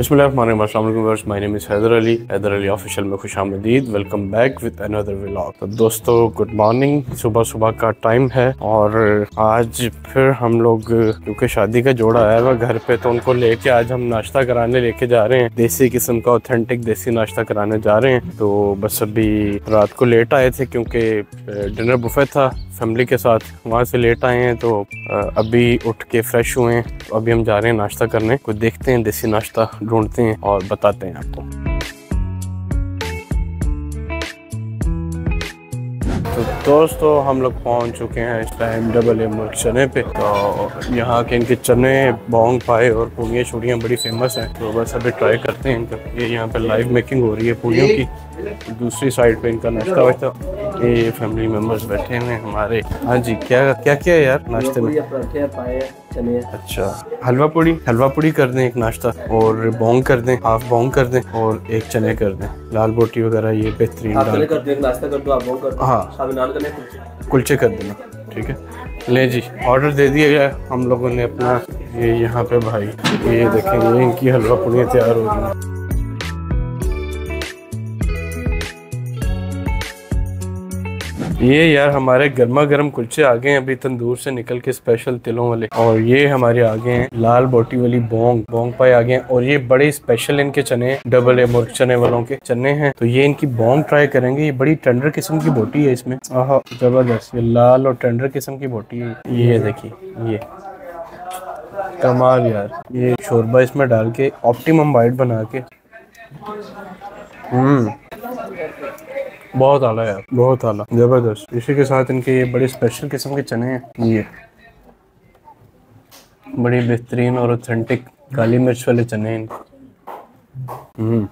बिस्मिल्लाहिर्रहमानिर्रहीम। My name is Haider Ali. Haider Ali official में खुश आमदीद। Welcome back with another vlog तो दोस्तों गुड मॉर्निंग सुबह सुबह का टाइम है और आज फिर हम लोग, क्योंकि शादी का जोड़ा आया हुआ घर पे तो उनको लेके आज हम नाश्ता कराने लेके जा रहे हैं। देसी किस्म का ऑथेंटिक देसी नाश्ता कराने जा रहे हैं। तो बस अभी रात को लेट आए थे क्योंकि डिनर बुफे था। फैमिली के साथ वहाँ से लेट आए हैं तो अभी उठ के फ्रेश हुए हैं। तो अभी हम जा रहे हैं नाश्ता करने। कुछ देखते हैं, देसी नाश्ता ढूंढते हैं और बताते हैं आपको। तो दोस्तों, हम लोग पहुँच चुके हैं इस टाइम डबल ए मुल्क चने पे। तो यहाँ के इनके चने बोंग, पाए और पूड़ियाँ छुड़ियाँ बड़ी फ़ेमस हैं। तो बस अभी ट्राई करते हैं इनका। ये यहाँ पे लाइव मेकिंग हो रही है पूड़ियों की। दूसरी साइड पे इनका नाश्ता वाश्ता ये फैमिली मेंबर्स बैठे हुए हैं हमारे। हाँ जी क्या क्या क्या है यार नाश्ते में? चने अच्छा हलवा पूड़ी? हलवा पूड़ी कर दें एक नाश्ता और बोंग कर दें हाफ़ बोंग कर दें और एक चने कर दें। लाल बोटी वगैरह ये बेहतरीन हाँ। कुलचे। कर देना ठीक है? ले जी ऑर्डर दे दिया गया हम लोगों ने अपना ये यहाँ पे भाई ये देखेंगे इनकी हलवा पूड़ियाँ तैयार हो रही हैं। ये यार हमारे गर्मा गर्म कुलचे आ गए हैं अभी तंदूर से निकल के स्पेशल तिलों वाले। और ये हमारे आगे हैं लाल बोटी वाली बोंग बोंग पाए आगे हैं। और ये बड़े स्पेशल इनके चने डबल ए मुर्ग चने वालों के चने हैं। तो ये इनकी बोंग ट्राई करेंगे। ये बड़ी टेंडर किस्म की बोटी है इसमें। ज़बरदस्त। ये लाल और टेंडर किस्म की बोटी है। ये देखिए, ये। कमाल यार। ये शोरबा इसमें डाल के ऑप्टिमम बाइट बना के। हम्म। बहुत आला यार। बहुत आला। ज़बरदस्त। इसी के साथ इनके ये बड़े स्पेशल किस्म के चने हैं। ये। बड़ी बेहतरीन और ऑथेंटिक काली मिर्च वाले चने हैं हम्म।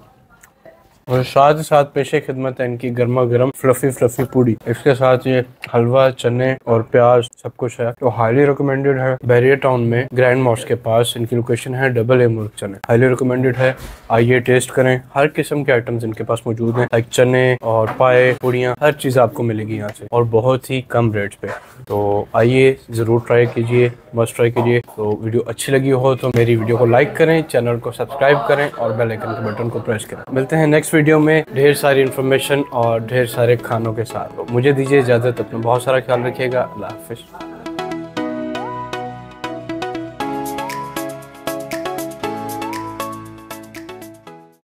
और साथ ही साथ पेशे खिदमत है इनकी गर्मा गर्म फ्लफी फ्लफी पूड़ी। इसके साथ ये हलवा, चने और प्याज सब कुछ है। तो हाईली रिकमेंडेड है बैरियर टाउन में ग्रैंड मॉस के पास। इनकी लोकेशन है डबल ए चने। हाईली रिकमेंडेड है। आइए टेस्ट करें। हर किस्म के आइटम्स इनके पास मौजूद हैं। लाइक चने और पाए, पूड़ियाँ, हर चीज़ आपको मिलेगी यहाँ से। और बहुत ही कम रेट पे। तो आइए ज़रूर ट्राई कीजिए मस्ट ट्राई कीजिए। तो वीडियो अच्छी लगी हो तो मेरी वीडियो को लाइक करें, चैनल को सब्सक्राइब करें और बेल आइकन के बटन को प्रेस करें। मिलते हैं नेक्स्ट वीडियो में ढेर सारी इन्फॉर्मेशन और ढेर सारे खानों के साथ। मुझे दीजिए इजाज़त, अपना बहुत सारा ख्याल रखिएगा। अल्लाह हाफिज़।